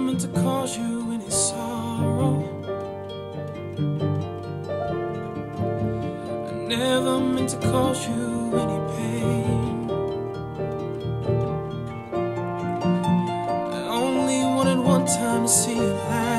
meant to cause you any sorrow. I never meant to cause you any pain. I only wanted one time to see you laugh.